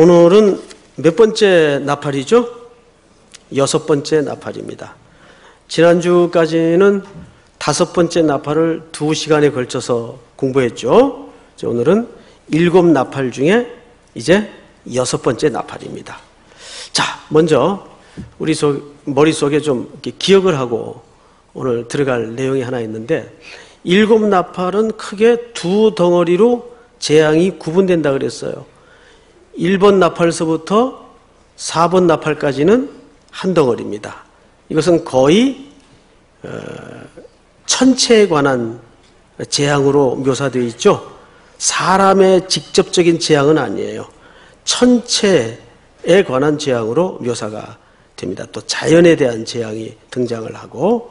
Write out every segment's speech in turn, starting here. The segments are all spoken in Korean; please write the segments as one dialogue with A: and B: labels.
A: 오늘은 몇 번째 나팔이죠? 여섯 번째 나팔입니다. 지난주까지는 다섯 번째 나팔을 두 시간에 걸쳐서 공부했죠. 오늘은 일곱 나팔 중에 이제 여섯 번째 나팔입니다. 자, 먼저 우리 속, 머릿속에 좀 기억을 하고 오늘 들어갈 내용이 하나 있는데 일곱 나팔은 크게 두 덩어리로 재앙이 구분된다 그랬어요. 1번 나팔서부터 4번 나팔까지는 한 덩어리입니다. 이것은 거의 어, 천체에 관한 재앙으로 묘사되어 있죠. 사람의 직접적인 재앙은 아니에요. 천체에 관한 재앙으로 묘사가 됩니다. 또 자연에 대한 재앙이 등장을 하고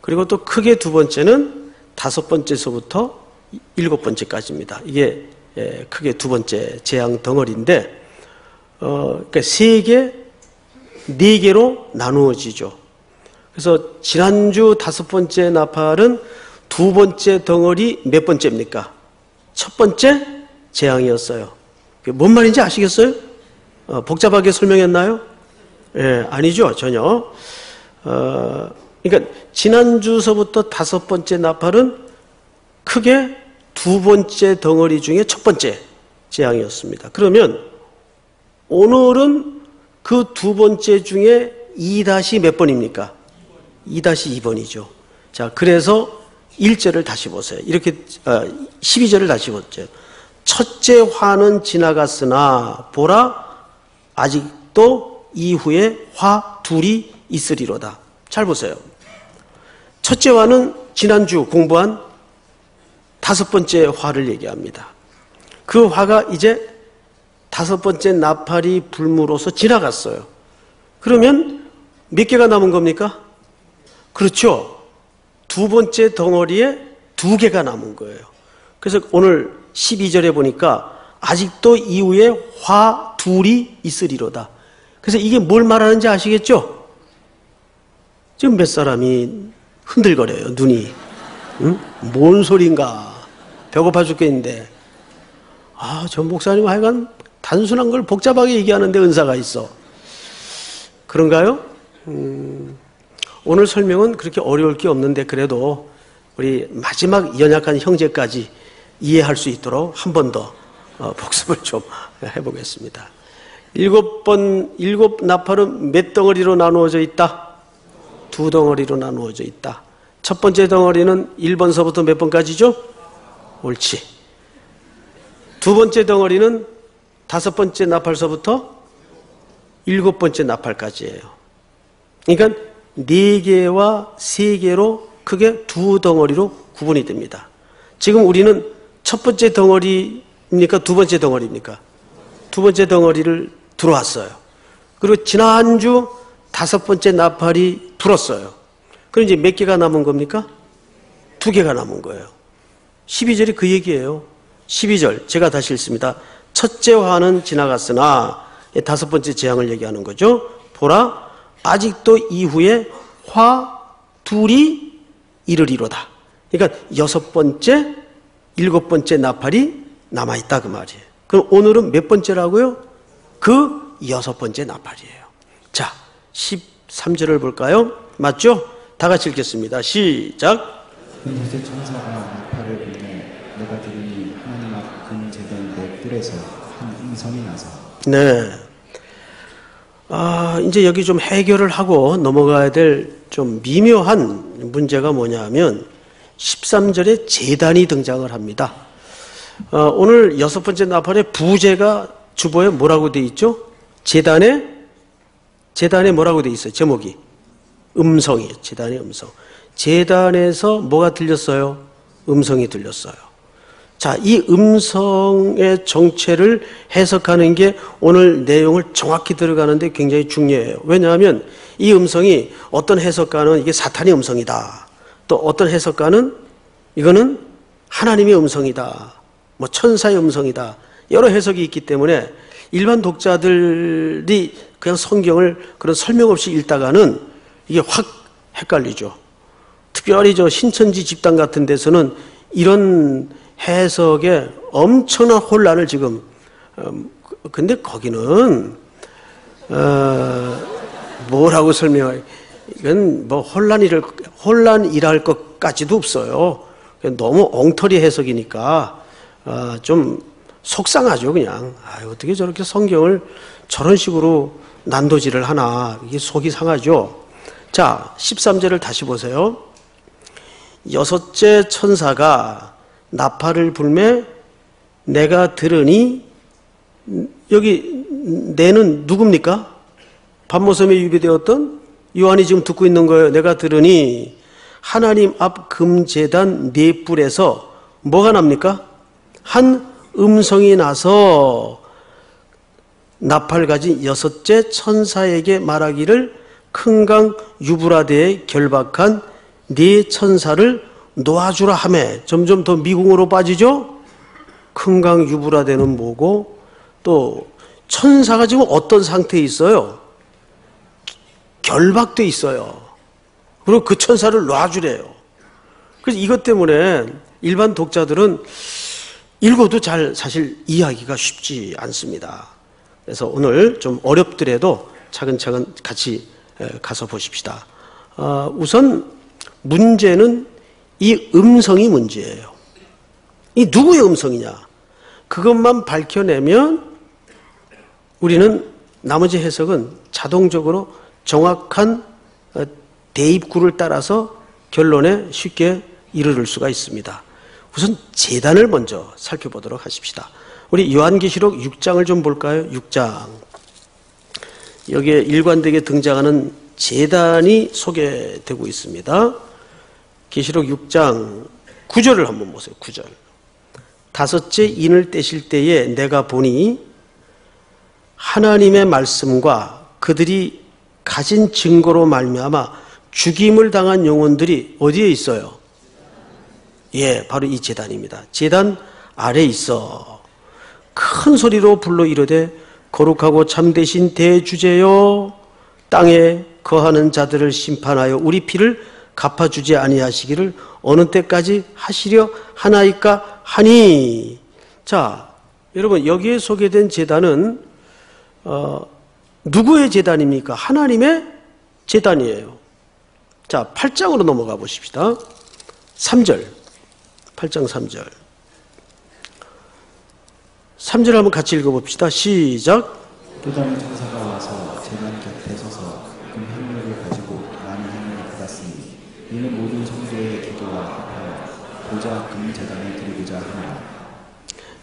A: 그리고 또 크게 두 번째는 다섯 번째서부터 일곱 번째까지입니다. 이게 예, 크게 두 번째 재앙 덩어리인데 어, 그러니까 세 개, 네 개로 나누어지죠. 그래서 지난주 다섯 번째 나팔은 두 번째 덩어리 몇 번째입니까? 첫 번째 재앙이었어요. 뭔 말인지 아시겠어요? 어, 복잡하게 설명했나요? 예, 아니죠, 전혀. 어, 그러니까 지난주서부터 다섯 번째 나팔은 크게 두 번째 덩어리 중에 첫 번째 재앙이었습니다. 그러면 오늘은 그 두 번째 중에 2-몇 번입니까? 2-2번이죠. 자, 그래서 1절을 다시 보세요. 이렇게, 어, 12절을 다시 보세요. 첫째 화는 지나갔으나, 보라, 아직도 이후에 화 둘이 있으리로다. 잘 보세요. 첫째 화는 지난주 공부한 다섯 번째 화를 얘기합니다. 그 화가 이제 다섯 번째 나팔이 불무로서 지나갔어요. 그러면 몇 개가 남은 겁니까? 그렇죠. 두 번째 덩어리에 두 개가 남은 거예요. 그래서 오늘 12절에 보니까 아직도 이후에 화 둘이 있으리로다. 그래서 이게 뭘 말하는지 아시겠죠? 지금 몇 사람이 흔들거려요, 눈이. 응? 뭔 소린가? 배고파 죽겠는데. 아, 전 목사님 하여간 단순한 걸 복잡하게 얘기하는데 은사가 있어. 그런가요? 음, 오늘 설명은 그렇게 어려울 게 없는데 그래도 우리 마지막 연약한 형제까지 이해할 수 있도록 한 번더 어, 복습을 좀 해보겠습니다. 일곱 번, 일곱 나팔은 몇 덩어리로 나누어져 있다? 두 덩어리로 나누어져 있다. 첫 번째 덩어리는 1번서부터 몇 번까지죠? 옳지. 두 번째 덩어리는 다섯 번째 나팔서부터 일곱 번째 나팔까지예요. 그러니까 네 개와 세 개로 크게 두 덩어리로 구분이 됩니다. 지금 우리는 첫 번째 덩어리입니까? 두 번째 덩어리입니까? 두 번째 덩어리를 들어왔어요. 그리고 지난주 다섯 번째 나팔이 불었어요. 그럼 이제 몇 개가 남은 겁니까? 두 개가 남은 거예요. 12절이 그 얘기예요. 12절 제가 다시 읽습니다. 첫째 화는 지나갔으나 다섯 번째 재앙을 얘기하는 거죠. 보라 아직도 이후에 화 둘이 이르리로다. 그러니까 여섯 번째, 일곱 번째 나팔이 남아 있다 그 말이에요. 그럼 오늘은 몇 번째라고요? 그 여섯 번째 나팔이에요. 자, 13절을 볼까요? 맞죠? 다 같이 읽겠습니다. 시작.
B: 뿔에서 한 음성이 나서
A: 네. 아, 이제 여기 좀 해결을 하고 넘어가야 될 좀 미묘한 문제가 뭐냐면 13절에 재단이 등장을 합니다. 어, 오늘 여섯 번째 나팔에 부제가 주보에 뭐라고 돼 있죠? 재단에 재단에 뭐라고 돼 있어요? 제목이 음성이에요. 재단의 음성. 재단에서 뭐가 들렸어요? 음성이 들렸어요. 자, 이 음성의 정체를 해석하는 게 오늘 내용을 정확히 들어가는데 굉장히 중요해요. 왜냐하면 이 음성이 어떤 해석가는 이게 사탄의 음성이다. 또 어떤 해석가는 이거는 하나님의 음성이다. 뭐 천사의 음성이다. 여러 해석이 있기 때문에 일반 독자들이 그냥 성경을 그런 설명 없이 읽다가는 이게 확 헷갈리죠. 특별히 저 신천지 집단 같은 데서는 이런 해석에 엄청난 혼란을 지금 음, 근데 거기는 어, 뭐라고 설명할 이건 뭐 혼란이를 혼란이랄 것까지도 없어요. 너무 엉터리 해석이니까 어, 좀 속상하죠, 그냥. 아, 어떻게 저렇게 성경을 저런 식으로 난도질을 하나. 이게 속이 상하죠. 자, 13절을 다시 보세요. 여섯째 천사가 나팔을 불매 내가 들으니 여기 내는 누굽니까? 밤모섬에 유비되었던 요한이 지금 듣고 있는 거예요. 내가 들으니 하나님 앞 금재단 네 뿔에서 뭐가 납니까? 한 음성이 나서 나팔 가진 여섯째 천사에게 말하기를 큰강 유브라데에 결박한 네 천사를 놓아주라 하매 점점 더 미궁으로 빠지죠? 큰강 유브라데는 뭐고 또 천사가 지금 어떤 상태에 있어요? 결박돼 있어요. 그리고 그 천사를 놔주래요. 그래서 이것 때문에 일반 독자들은 읽어도 잘 사실 이해하기가 쉽지 않습니다. 그래서 오늘 좀 어렵더라도 차근차근 같이 가서 보십시다. 아, 우선 문제는 이 음성이 문제예요. 이 누구의 음성이냐? 그것만 밝혀내면 우리는 나머지 해석은 자동적으로 정확한 어, 대입구를 따라서 결론에 쉽게 이르를 수가 있습니다. 우선 재단을 먼저 살펴보도록 하십시다. 우리 요한계시록 6장을 좀 볼까요? 6장. 여기에 일관되게 등장하는 재단이 소개되고 있습니다. 계시록 6장 9절을 한번 보세요. 9절. 다섯째 인을 떼실 때에 내가 보니 하나님의 말씀과 그들이 가진 증거로 말미암아 죽임을 당한 영혼들이 어디에 있어요? 예, 바로 이 재단입니다. 재단 아래 있어. 큰 소리로 불러 이르되 거룩하고 참되신 대주제요 땅에 거하는 자들을 심판하여 우리 피를 갚아주지 아니하시기를 어느 때까지 하시려 하나이까 하니 자 여러분 여기에 소개된 재단은 어, 누구의 재단입니까? 하나님의 재단이에요. 자 8장으로 넘어가 보십시다. 3절 8장 3절 3절 한번 같이 읽어봅시다. 시작
B: 또 다른 천사가 와서 재단 곁에 서서 금 향료를 가지고 많은 향료를 받았으니 이는 모든 성도의 기도와 합하여 보좌 금 재단에 드리고자 하니라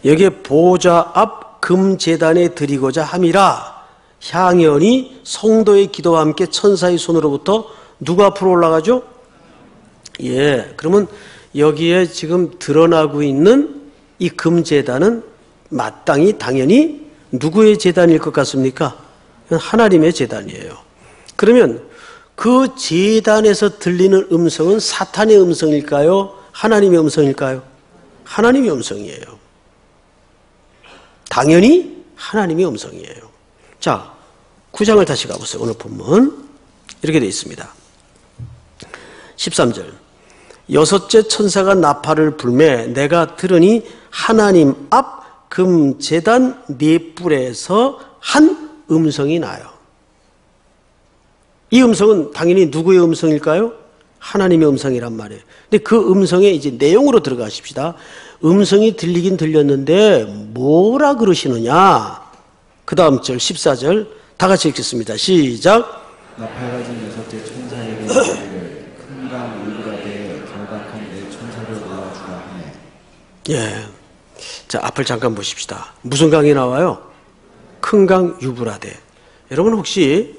A: 여기에 보좌 앞 금 재단에 드리고자 함이라 향연이 성도의 기도와 함께 천사의 손으로부터 누가 앞으로 올라가죠? 예, 그러면 여기에 지금 드러나고 있는 이 금재단은 마땅히 당연히 누구의 재단일 것 같습니까? 하나님의 재단이에요. 그러면 그 재단에서 들리는 음성은 사탄의 음성일까요? 하나님의 음성일까요? 하나님의 음성이에요. 당연히 하나님의 음성이에요. 자, 9장을 다시 가보세요. 오늘 본문. 이렇게 되어 있습니다. 13절. 여섯째 천사가 나팔을 불매 내가 들으니 하나님 앞 금재단 네 뿔에서 한 음성이 나요. 이 음성은 당연히 누구의 음성일까요? 하나님의 음성이란 말이에요. 근데 그 음성에 이제 내용으로 들어가십시다. 음성이 들리긴 들렸는데 뭐라 그러시느냐? 그 다음 절 14절 다 같이 읽겠습니다. 시작.
B: 나팔 가진 여섯째 천사에게 큰강 울그라데에 결박한 내 천사를 올라주라 하네
A: 예. 자, 앞을 잠깐 보십시다. 무슨 강이 나와요? 큰 강 유브라데. 여러분 혹시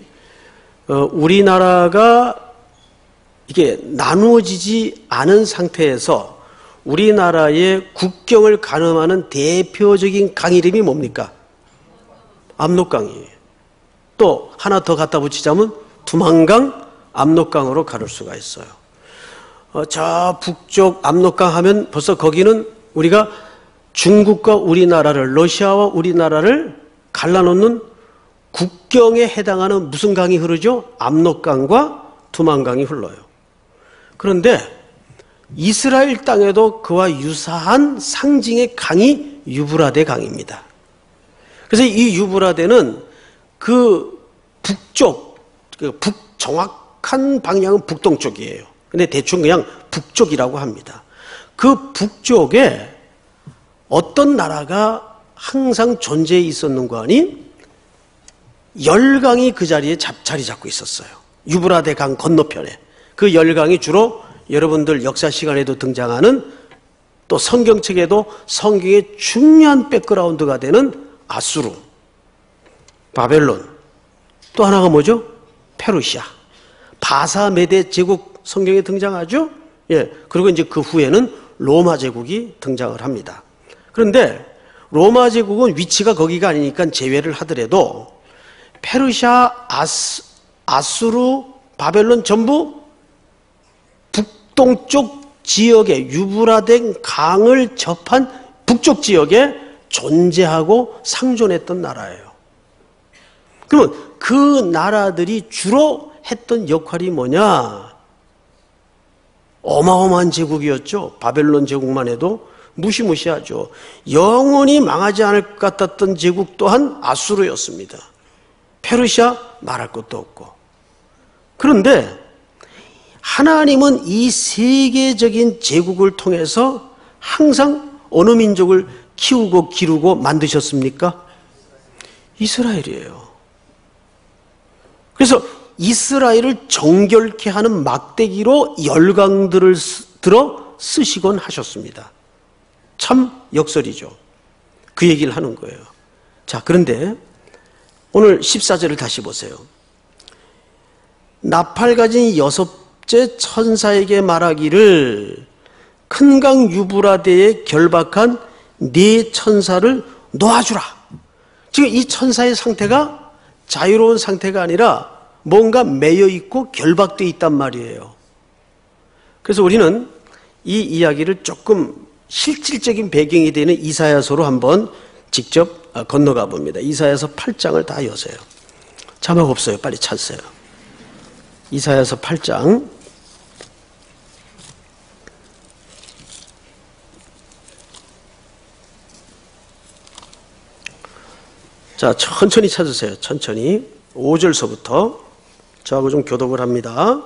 A: 어, 우리나라가 이게 나누어지지 않은 상태에서 우리나라의 국경을 가늠하는 대표적인 강 이름이 뭡니까? 압록강이에요. 또 하나 더 갖다 붙이자면 두만강, 압록강으로 가를 수가 있어요. 어, 저 북쪽 압록강 하면 벌써 거기는 우리가 중국과 우리나라를 러시아와 우리나라를 갈라놓는 국경에 해당하는 무슨 강이 흐르죠? 압록강과 두만강이 흘러요. 그런데 이스라엘 땅에도 그와 유사한 상징의 강이 유브라데 강입니다. 그래서 이 유브라데는 그 북쪽, 그 북 정확한 방향은 북동쪽이에요. 근데 대충 그냥 북쪽이라고 합니다. 그 북쪽에 어떤 나라가 항상 존재해 있었는가 하니 열강이 그 자리에 자리 잡고 있었어요. 유브라데 강 건너편에. 그 열강이 주로 여러분들 역사 시간에도 등장하는 또 성경책에도 성경의 중요한 백그라운드가 되는 아수르, 바벨론, 또 하나가 뭐죠? 페르시아, 바사메데 제국 성경에 등장하죠? 예. 그리고 이제 그 후에는 로마 제국이 등장을 합니다. 그런데 로마 제국은 위치가 거기가 아니니까 제외를 하더라도 페르시아, 아스, 아수르, 바벨론 전부 북 동쪽 지역에 유브라덴 강을 접한 북쪽 지역에 존재하고 상존했던 나라예요. 그러면 그 나라들이 주로 했던 역할이 뭐냐? 어마어마한 제국이었죠. 바벨론 제국만 해도 무시무시하죠. 영원히 망하지 않을 것 같았던 제국 또한 아수르였습니다. 페르시아 말할 것도 없고. 그런데 하나님은 이 세계적인 제국을 통해서 항상 어느 민족을 키우고 기르고 만드셨습니까? 이스라엘이에요. 그래서 이스라엘을 정결케 하는 막대기로 열강들을 들어 쓰시곤 하셨습니다. 참 역설이죠. 그 얘기를 하는 거예요. 자, 그런데 오늘 14절을 다시 보세요. 나팔 가진 여섯 째 천사에게 말하기를 큰 강 유브라데에 결박한 네 천사를 놓아주라. 지금 이 천사의 상태가 자유로운 상태가 아니라 뭔가 매여 있고 결박되어 있단 말이에요. 그래서 우리는 이 이야기를 조금 실질적인 배경이 되는 이사야서로 한번 직접 아, 건너가 봅니다. 이사야서 8장을 다 여세요. 자막 없어요. 빨리 찾으세요. 이사야서 8장 자, 천천히 찾으세요. 천천히. 5절서부터 저하고 좀 교독을 합니다.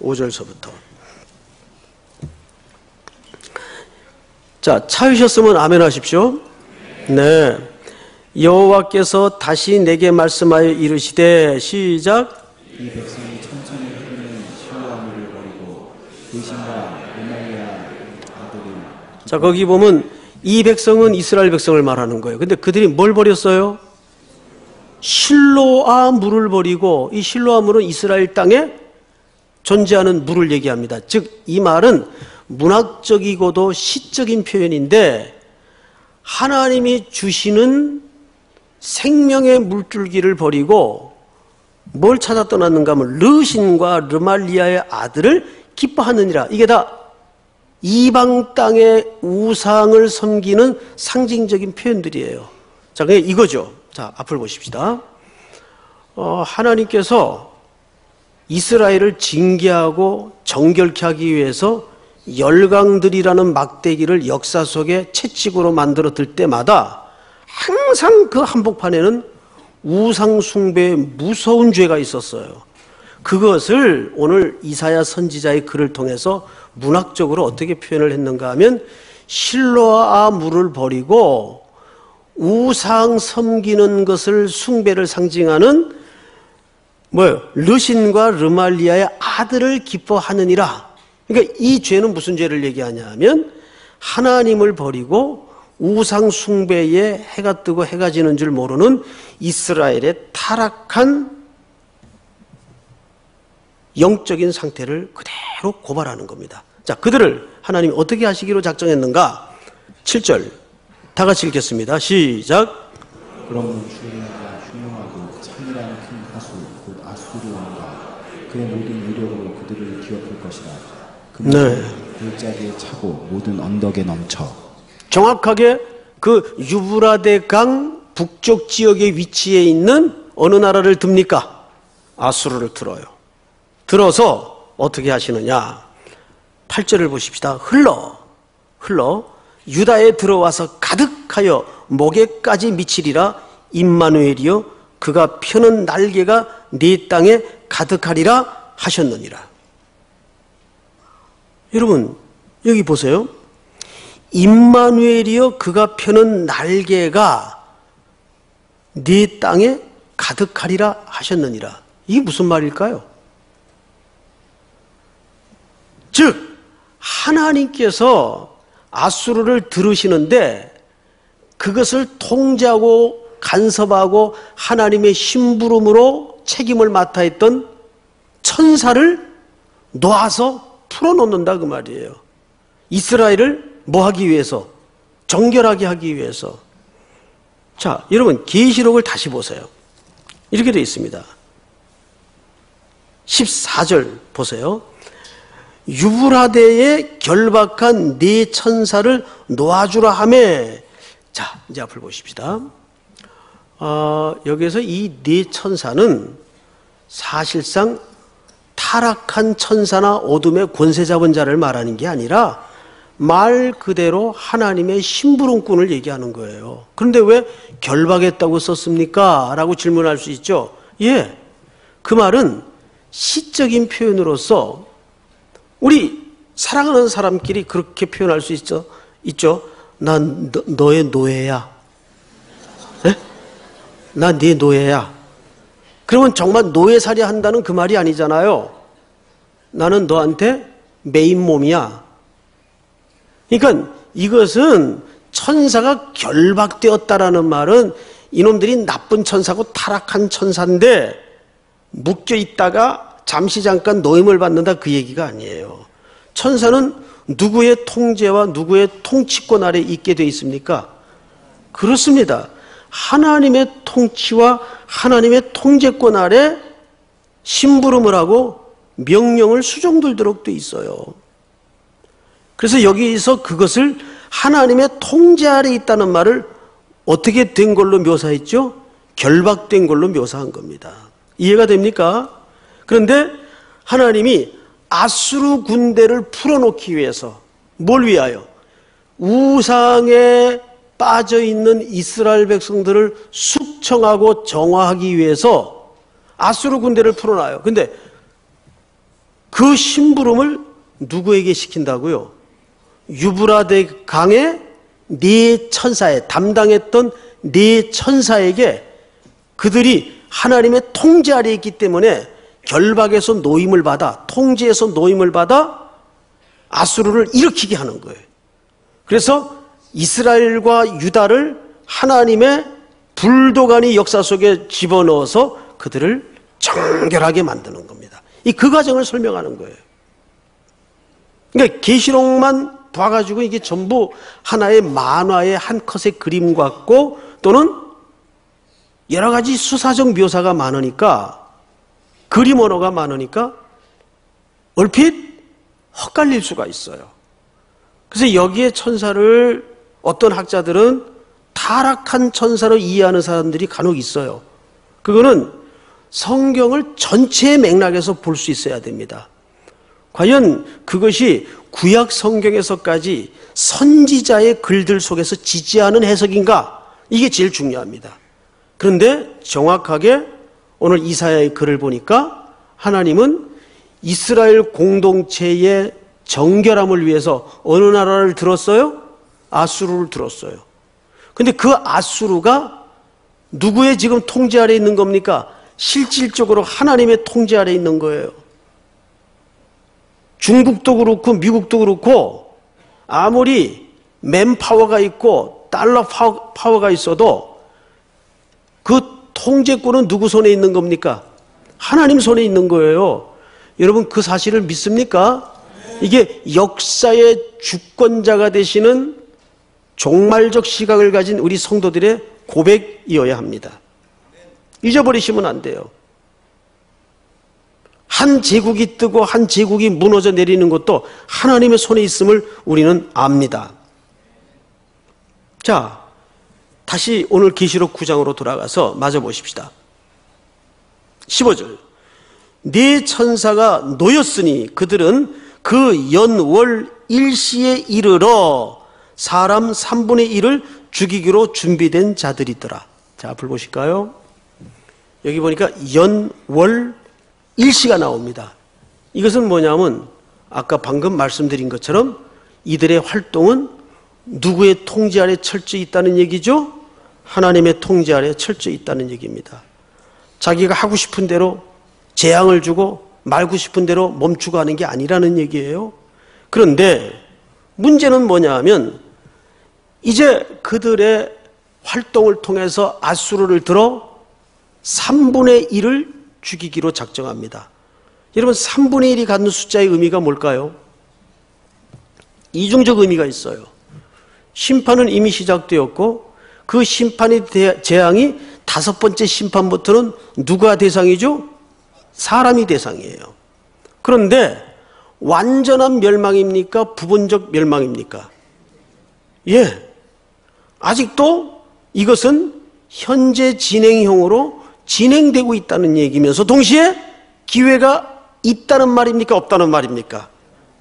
A: 5절서부터. 자, 찾으셨으면 아멘 하십시오. 네. 여호와께서 다시 내게 말씀하여 이르시되 시작 자, 거기 보면 이 백성은 이스라엘 백성을 말하는 거예요. 근데 그들이 뭘 버렸어요? 실로아 물을 버리고 이 실로아 물은 이스라엘 땅에 존재하는 물을 얘기합니다. 즉, 이 말은 문학적이고도 시적인 표현인데 하나님이 주시는 생명의 물줄기를 버리고 뭘 찾아 떠났는가 하면 르신과 르말리아의 아들을 기뻐하느니라. 이게 다 이방 땅의 우상을 섬기는 상징적인 표현들이에요. 자, 그게 이거죠. 자, 앞을 보십시다. 어, 하나님께서 이스라엘을 징계하고 정결케 하기 위해서 열강들이라는 막대기를 역사 속에 채찍으로 만들어 들 때마다 항상 그 한복판에는 우상숭배의 무서운 죄가 있었어요. 그것을 오늘 이사야 선지자의 글을 통해서 문학적으로 어떻게 표현을 했는가 하면 실로아 물을 버리고 우상 섬기는 것을 숭배를 상징하는 뭐요? 르신과 르말리아의 아들을 기뻐하느니라. 그러니까 이 죄는 무슨 죄를 얘기하냐면 하나님을 버리고 우상 숭배에 해가 뜨고 해가 지는 줄 모르는 이스라엘의 타락한 영적인 상태를 그대로 고발하는 겁니다. 자, 그들을 하나님이 어떻게 하시기로 작정했는가? 7절. 다 같이 읽겠습니다. 시작.
B: 그럼 주의하가 흉흉하고 창이라는 큰 하수 곧 아수르 왕과 그의 모든 위력으로 그들을 뒤엎을 것이다. 그
A: 네.
B: 골짜기에 차고 모든 언덕에 넘쳐
A: 정확하게 그 유브라데 강 북쪽 지역에 위치해 있는 어느 나라를 듭니까? 아수르를 들어요. 들어서 어떻게 하시느냐? 8절을 보십시다. 흘러, 흘러, 유다에 들어와서 가득하여 목에까지 미치리라 임마누엘이여 그가 펴는 날개가 네 땅에 가득하리라 하셨느니라. 여러분 여기 보세요. 임마누엘이여 그가 펴는 날개가 네 땅에 가득하리라 하셨느니라. 이게 무슨 말일까요? 즉 하나님께서 아수르를 들으시는데 그것을 통제하고 간섭하고 하나님의 심부름으로 책임을 맡아 했던 천사를 놓아서 풀어놓는다 그 말이에요. 이스라엘을 뭐 하기 위해서? 정결하게 하기 위해서. 자, 여러분 계시록을 다시 보세요. 이렇게 되어 있습니다. 14절 보세요. 유브라데에 결박한 네 천사를 놓아주라 하매 자 이제 앞을 보십시다. 어, 여기서 이 네 천사는 사실상 타락한 천사나 어둠의 권세 잡은 자를 말하는 게 아니라 말 그대로 하나님의 심부름꾼을 얘기하는 거예요. 그런데 왜 결박했다고 썼습니까? 라고 질문할 수 있죠. 예. 그 말은 시적인 표현으로서 우리 사랑하는 사람끼리 그렇게 표현할 수 있죠. 있죠. 난 너, 의 노예야. 네? 난네 노예야. 그러면 정말 노예살이 한다는 그 말이 아니잖아요. 나는 너한테 메인 몸이야. 그러니까 이것은 천사가 결박되었다라는 말은 이놈들이 나쁜 천사고 타락한 천사인데 묶여 있다가 잠시 잠깐 노임을 받는다 그 얘기가 아니에요. 천사는 누구의 통제와 누구의 통치권 아래 있게 되어 있습니까? 그렇습니다. 하나님의 통치와 하나님의 통제권 아래 심부름을 하고 명령을 수정들도록 되어 있어요. 그래서 여기서 그것을 하나님의 통제 아래 있다는 말을 어떻게 된 걸로 묘사했죠? 결박된 걸로 묘사한 겁니다. 이해가 됩니까? 그런데 하나님이 아수르 군대를 풀어놓기 위해서 뭘 위하여? 우상에 빠져 있는 이스라엘 백성들을 숙청하고 정화하기 위해서 아수르 군대를 풀어놔요. 근데 그 심부름을 누구에게 시킨다고요? 유브라데 강의 네 천사에 담당했던 네 천사에게 그들이 하나님의 통제 아래 있기 때문에 결박에서 노임을 받아 통제에서 노임을 받아 아수르를 일으키게 하는 거예요. 그래서 이스라엘과 유다를 하나님의 불도가니 역사 속에 집어넣어서 그들을 정결하게 만드는 겁니다. 이 그 과정을 설명하는 거예요. 그러니까 계시록만 봐가지고 이게 전부 하나의 만화의 한 컷의 그림 같고 또는 여러 가지 수사적 묘사가 많으니까 그림 언어가 많으니까 얼핏 헛갈릴 수가 있어요. 그래서 여기에 천사를 어떤 학자들은 타락한 천사로 이해하는 사람들이 간혹 있어요. 그거는 성경을 전체의 맥락에서 볼 수 있어야 됩니다. 과연 그것이 구약 성경에서까지 선지자의 글들 속에서 지지하는 해석인가? 이게 제일 중요합니다. 그런데 정확하게 오늘 이사야의 글을 보니까 하나님은 이스라엘 공동체의 정결함을 위해서 어느 나라를 들었어요? 아수르를 들었어요. 근데 그 아수르가 누구의 지금 통제 아래 있는 겁니까? 실질적으로 하나님의 통제 아래 있는 거예요. 중국도 그렇고 미국도 그렇고 아무리 맨파워가 있고 달러 파워가 있어도 그 통제권은 누구 손에 있는 겁니까? 하나님 손에 있는 거예요. 여러분 그 사실을 믿습니까? 이게 역사의 주권자가 되시는 종말적 시각을 가진 우리 성도들의 고백이어야 합니다. 잊어버리시면 안 돼요. 한 제국이 뜨고 한 제국이 무너져 내리는 것도 하나님의 손에 있음을 우리는 압니다. 자, 다시 오늘 계시록 9장으로 돌아가서 맞아 보십시다. 15절. 네 천사가 놓였으니 그들은 그 연월 일시에 이르러 사람 3분의 1을 죽이기로 준비된 자들이더라. 자, 앞을 보실까요? 여기 보니까 연, 월, 일시가 나옵니다. 이것은 뭐냐면 아까 방금 말씀드린 것처럼 이들의 활동은 누구의 통제 아래 철저히 있다는 얘기죠? 하나님의 통제 아래 철저히 있다는 얘기입니다. 자기가 하고 싶은 대로 재앙을 주고 말고 싶은 대로 멈추고 하는 게 아니라는 얘기예요. 그런데 문제는 뭐냐 하면 이제 그들의 활동을 통해서 아수르를 들어 3분의 1을 죽이기로 작정합니다. 여러분 3분의 1이 갖는 숫자의 의미가 뭘까요? 이중적 의미가 있어요. 심판은 이미 시작되었고 그 심판의 재앙이 다섯 번째 심판부터는 누가 대상이죠? 사람이 대상이에요. 그런데 완전한 멸망입니까? 부분적 멸망입니까? 예. 아직도 이것은 현재 진행형으로 진행되고 있다는 얘기면서 동시에 기회가 있다는 말입니까? 없다는 말입니까?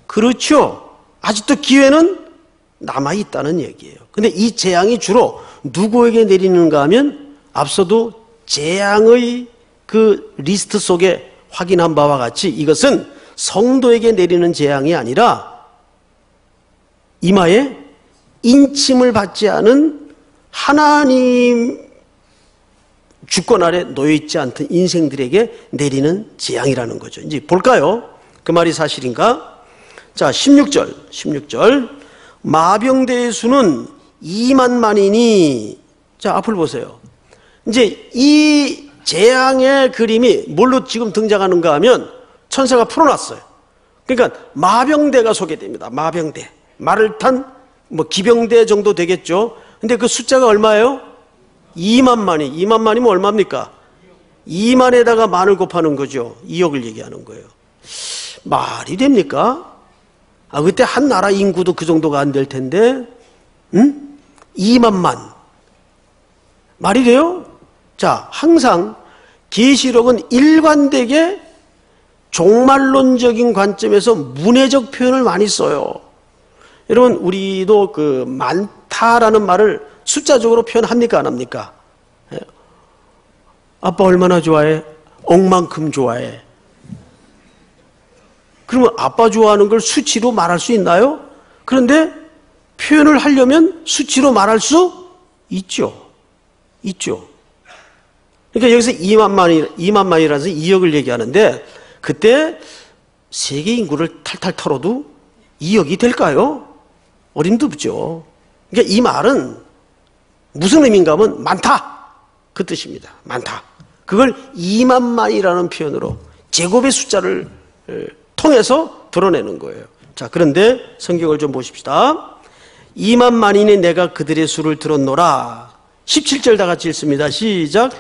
A: 그렇죠. 아직도 기회는 남아 있다는 얘기예요. 근데 이 재앙이 주로 누구에게 내리는가 하면 앞서도 재앙의 그 리스트 속에 확인한 바와 같이 이것은 성도에게 내리는 재앙이 아니라 이마에 인침을 받지 않은 하나님 주권 아래 놓여있지 않던 인생들에게 내리는 재앙이라는 거죠. 이제 볼까요? 그 말이 사실인가? 자, 16절, 16절. 마병대의 수는 2만만이니, 자, 앞을 보세요. 이제 이 재앙의 그림이 뭘로 지금 등장하는가 하면 천사가 풀어놨어요. 그러니까 마병대가 소개됩니다. 마병대. 말을 탄 뭐 기병대 정도 되겠죠. 근데 그 숫자가 얼마예요? 2만만이. 2만만이면 얼마입니까? 2만에다가 만을 곱하는 거죠. 2억을 얘기하는 거예요. 말이 됩니까? 아, 그때 한 나라 인구도 그 정도가 안 될 텐데, 응? 2만만. 말이 돼요? 자, 항상 계시록은 일관되게 종말론적인 관점에서 문해적 표현을 많이 써요. 여러분, 우리도 그 많다라는 말을 숫자적으로 표현합니까? 안 합니까? 예. 아빠 얼마나 좋아해? 억만큼 좋아해. 그러면 아빠 좋아하는 걸 수치로 말할 수 있나요? 그런데 표현을 하려면 수치로 말할 수 있죠. 있죠. 그러니까 여기서 2만만이, 2만만이라서 2억을 얘기하는데 그때 세계 인구를 탈탈 털어도 2억이 될까요? 어림도 없죠. 그러니까 이 말은 무슨 의미인가 하면 많다. 그 뜻입니다. 많다. 그걸 2만만이라는 표현으로 제곱의 숫자를 통해서 드러내는 거예요. 자, 그런데 성경을 좀 보십시다. 2만 만인의 내가 그들의 수를 들었노라. 17절 다 같이 읽습니다. 시작.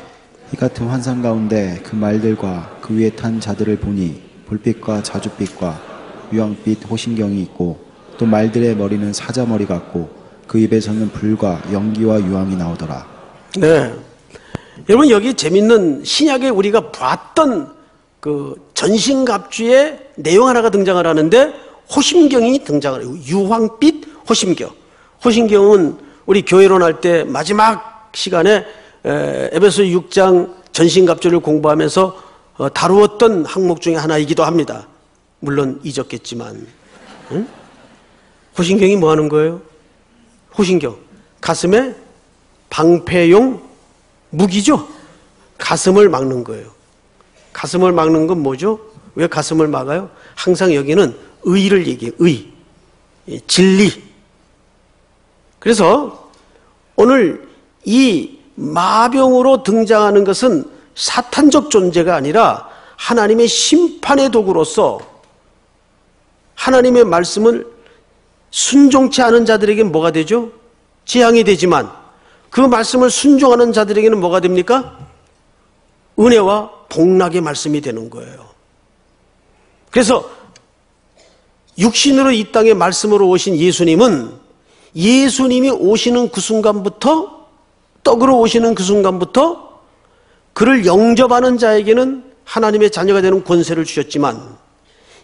B: 이 같은 환상 가운데 그 말들과 그 위에 탄 자들을 보니 볼빛과 자줏빛과 유황빛 호신경이 있고 또 말들의 머리는 사자머리 같고 그 입에서는 불과 연기와 유황이 나오더라.
A: 네. 여러분 여기 재밌는 신약에 우리가 봤던 그 전신갑주의 내용 하나가 등장을 하는데 호심경이 등장을 해요. 유황빛 호심경. 호심경은 우리 교회론 할 때 마지막 시간에 에베소 6장 전신갑주를 공부하면서 어, 다루었던 항목 중에 하나이기도 합니다. 물론 잊었겠지만. 응? 호신경이 뭐 하는 거예요? 호신경. 가슴에 방패용 무기죠? 가슴을 막는 거예요. 가슴을 막는 건 뭐죠? 왜 가슴을 막아요? 항상 여기는 의를 얘기해요. 의. 예, 진리. 그래서 오늘 이 마병으로 등장하는 것은 사탄적 존재가 아니라 하나님의 심판의 도구로서 하나님의 말씀을 순종치 않은 자들에게 뭐가 되죠? 재앙이 되지만 그 말씀을 순종하는 자들에게는 뭐가 됩니까? 은혜와 복락의 말씀이 되는 거예요. 그래서 육신으로 이 땅에 말씀으로 오신 예수님은 예수님이 오시는 그 순간부터 떡으로 오시는 그 순간부터 그를 영접하는 자에게는 하나님의 자녀가 되는 권세를 주셨지만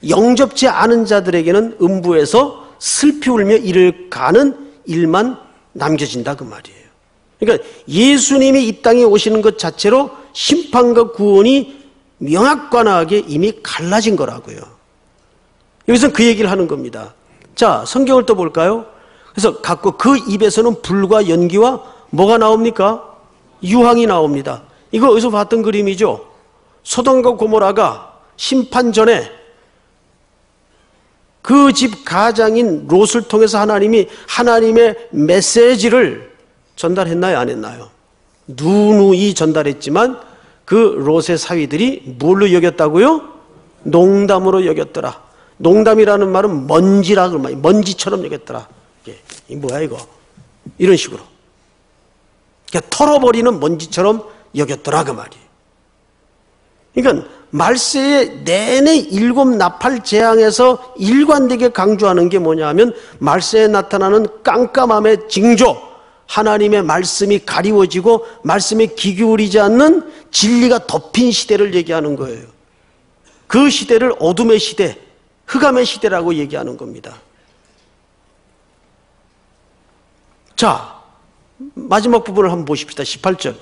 A: 영접지 않은 자들에게는 음부에서 슬피 울며 이를 가는 일만 남겨진다 그 말이에요. 그러니까 예수님이 이 땅에 오시는 것 자체로 심판과 구원이 명확관하게 이미 갈라진 거라고요. 여기서 그 얘기를 하는 겁니다. 자, 성경을 또 볼까요? 그래서 갖고 그 입에서는 불과 연기와 뭐가 나옵니까? 유황이 나옵니다. 이거 어디서 봤던 그림이죠? 소돔과 고모라가 심판 전에 그 집 가장인 롯을 통해서 하나님이 하나님의 메시지를 전달했나요? 안 했나요? 누누이 전달했지만 그 롯의 사위들이 뭘로 여겼다고요? 농담으로 여겼더라. 농담이라는 말은 먼지라 그 말, 먼지처럼 여겼더라. 이 뭐야 이거? 이런 식으로. 그러니까 털어버리는 먼지처럼 여겼더라 그 말이. 그러니까 말세의 내내 일곱 나팔 재앙에서 일관되게 강조하는 게 뭐냐면 말세에 나타나는 깜깜함의 징조, 하나님의 말씀이 가리워지고 말씀에 기울이지 않는 진리가 덮인 시대를 얘기하는 거예요. 그 시대를 어둠의 시대, 흑암의 시대라고 얘기하는 겁니다. 자, 마지막 부분을 한번 보십시다. 18절.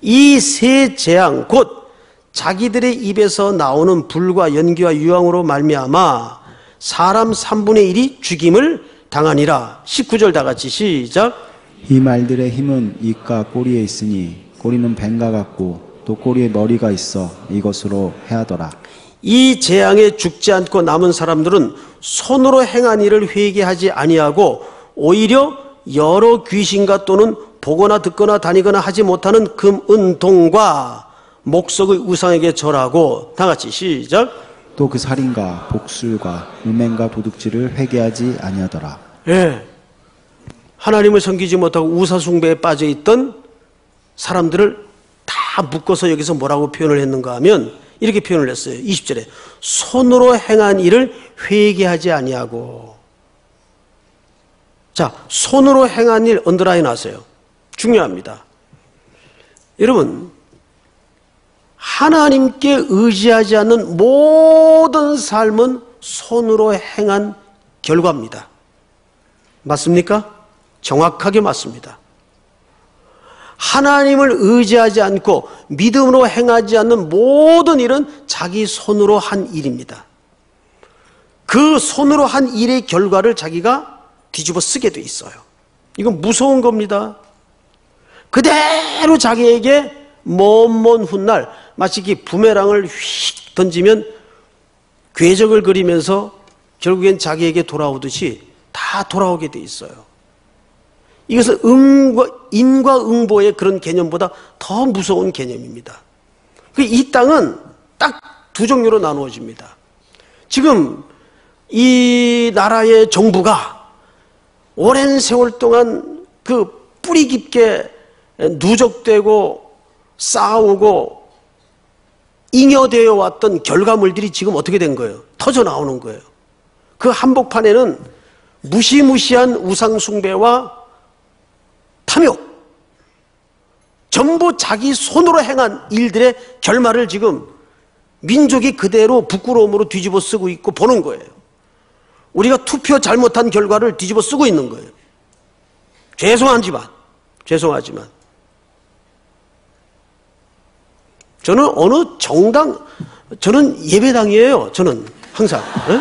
A: 이 세 재앙 곧 자기들의 입에서 나오는 불과 연기와 유황으로 말미암아 사람 3분의 1이 죽임을 당하니라. 19절 다 같이 시작.
B: 이 말들의 힘은 입과 꼬리에 있으니 꼬리는 뱀과 같고 또 꼬리에 머리가 있어 이것으로 해하더라.
A: 이 재앙에 죽지 않고 남은 사람들은 손으로 행한 일을 회개하지 아니하고 오히려 여러 귀신과 또는 보거나 듣거나 다니거나 하지 못하는 금, 은, 동과 목석의 우상에게 절하고 다 같이 시작.
B: 또 그 살인과 복술과 음행과 도둑질을 회개하지 아니하더라.
A: 예. 하나님을 섬기지 못하고 우사숭배에 빠져 있던 사람들을 다 묶어서 여기서 뭐라고 표현을 했는가 하면 이렇게 표현을 했어요. 20절에 손으로 행한 일을 회개하지 아니하고 자, 손으로 행한 일 언더라인 하세요. 중요합니다. 여러분 하나님께 의지하지 않는 모든 삶은 손으로 행한 결과입니다. 맞습니까? 정확하게 맞습니다. 하나님을 의지하지 않고 믿음으로 행하지 않는 모든 일은 자기 손으로 한 일입니다. 그 손으로 한 일의 결과를 자기가 뒤집어 쓰게 돼 있어요. 이건 무서운 겁니다. 그대로 자기에게 먼먼 훗날 마치 부메랑을 휙 던지면 궤적을 그리면서 결국엔 자기에게 돌아오듯이 다 돌아오게 돼 있어요. 이것은 응과, 인과 응보의 그런 개념보다 더 무서운 개념입니다. 그이 땅은 딱 두 종류로 나누어집니다. 지금 이 나라의 정부가 오랜 세월 동안 그 뿌리 깊게 누적되고 싸우고 잉여되어 왔던 결과물들이 지금 어떻게 된 거예요? 터져 나오는 거예요. 그 한복판에는 무시무시한 우상숭배와 탐욕, 전부 자기 손으로 행한 일들의 결말을 지금 민족이 그대로 부끄러움으로 뒤집어 쓰고 있고 보는 거예요. 우리가 투표 잘못한 결과를 뒤집어 쓰고 있는 거예요. 죄송하지만, 죄송하지만. 저는 어느 정당, 저는 예배당이에요. 저는 항상. 네?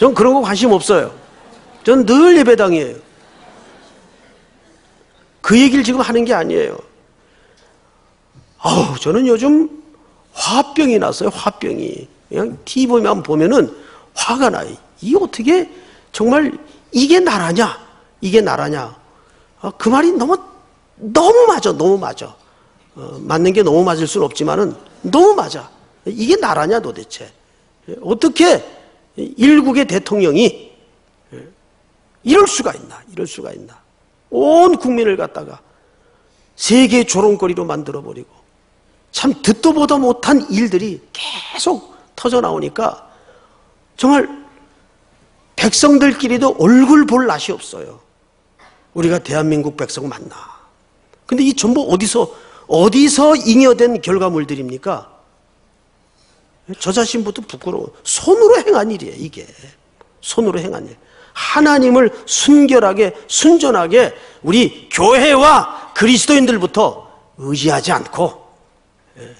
A: 전 그런 거 관심 없어요. 저는 늘 예배당이에요. 그 얘기를 지금 하는 게 아니에요. 아우, 저는 요즘 화병이 났어요, 화병이. 그냥 TV만 보면은 화가 나요. 이 어떻게 정말 이게 나라냐? 이게 나라냐? 어, 그 말이 너무, 너무 맞아, 너무 맞아. 어, 맞는 게 너무 맞을 수는 없지만은 너무 맞아. 이게 나라냐 도대체. 어떻게 일국의 대통령이 이럴 수가 있나, 이럴 수가 있나. 온 국민을 갖다가 세계 조롱거리로 만들어버리고 참 듣도 보다 못한 일들이 계속 터져 나오니까 정말 백성들끼리도 얼굴 볼 낯이 없어요. 우리가 대한민국 백성 맞나. 근데 이 전부 어디서, 어디서 잉여된 결과물들입니까? 저 자신부터 부끄러워. 손으로 행한 일이에요, 이게. 손으로 행한 일. 하나님을 순결하게 순전하게 우리 교회와 그리스도인들부터 의지하지 않고 예,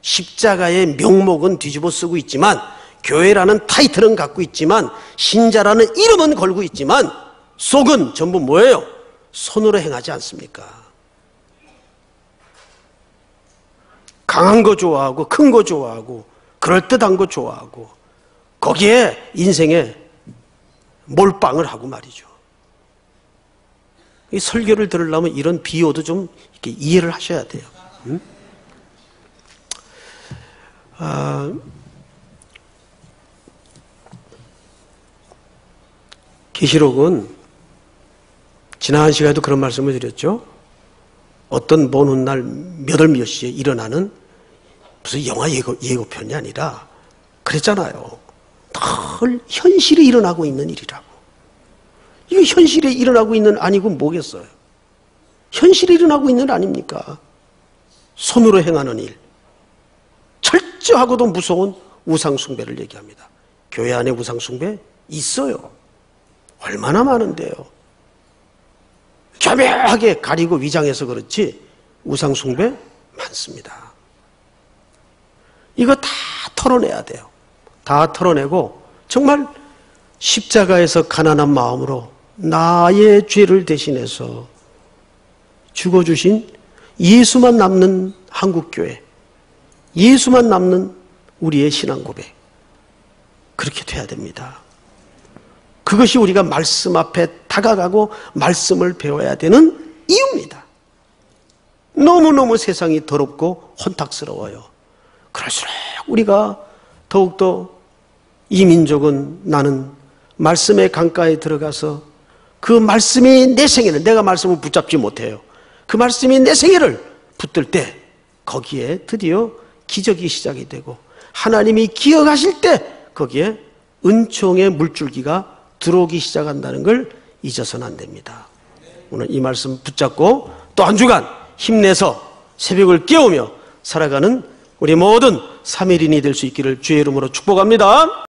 A: 십자가의 명목은 뒤집어 쓰고 있지만 교회라는 타이틀은 갖고 있지만 신자라는 이름은 걸고 있지만 속은 전부 뭐예요? 손으로 행하지 않습니까? 강한 거 좋아하고 큰 거 좋아하고 그럴듯한 거 좋아하고 거기에 인생에 몰빵을 하고 말이죠. 이 설교를 들으려면 이런 비유도 좀 이렇게 이해를 하셔야 돼요. 음? 아, 계시록은 지난 시간에도 그런 말씀을 드렸죠. 어떤 먼 훗날 몇 월 몇 시에 일어나는 무슨 영화 예고, 예고편이 아니라 그랬잖아요. 늘 현실에 일어나고 있는 일이라고. 이거 현실에 일어나고 있는 아니고 뭐겠어요? 현실에 일어나고 있는 아닙니까? 손으로 행하는 일. 철저하고도 무서운 우상숭배를 얘기합니다. 교회 안에 우상숭배 있어요. 얼마나 많은데요. 교묘하게 가리고 위장해서 그렇지 우상숭배 많습니다. 이거 다 털어내야 돼요. 다 털어내고 정말 십자가에서 가난한 마음으로 나의 죄를 대신해서 죽어주신 예수만 남는 한국교회, 예수만 남는 우리의 신앙 고백. 그렇게 돼야 됩니다. 그것이 우리가 말씀 앞에 다가가고 말씀을 배워야 되는 이유입니다. 너무너무 세상이 더럽고 혼탁스러워요. 그럴수록 우리가 더욱더 이 민족은 나는 말씀의 강가에 들어가서 그 말씀이 내 생애를 내가 말씀을 붙잡지 못해요. 그 말씀이 내 생애를 붙들 때 거기에 드디어 기적이 시작이 되고 하나님이 기억하실 때 거기에 은총의 물줄기가 들어오기 시작한다는 걸 잊어서는 안 됩니다. 오늘 이 말씀 붙잡고 또 한 주간 힘내서 새벽을 깨우며 살아가는 우리 모든 3일인이 될 수 있기를 주의 이름으로 축복합니다.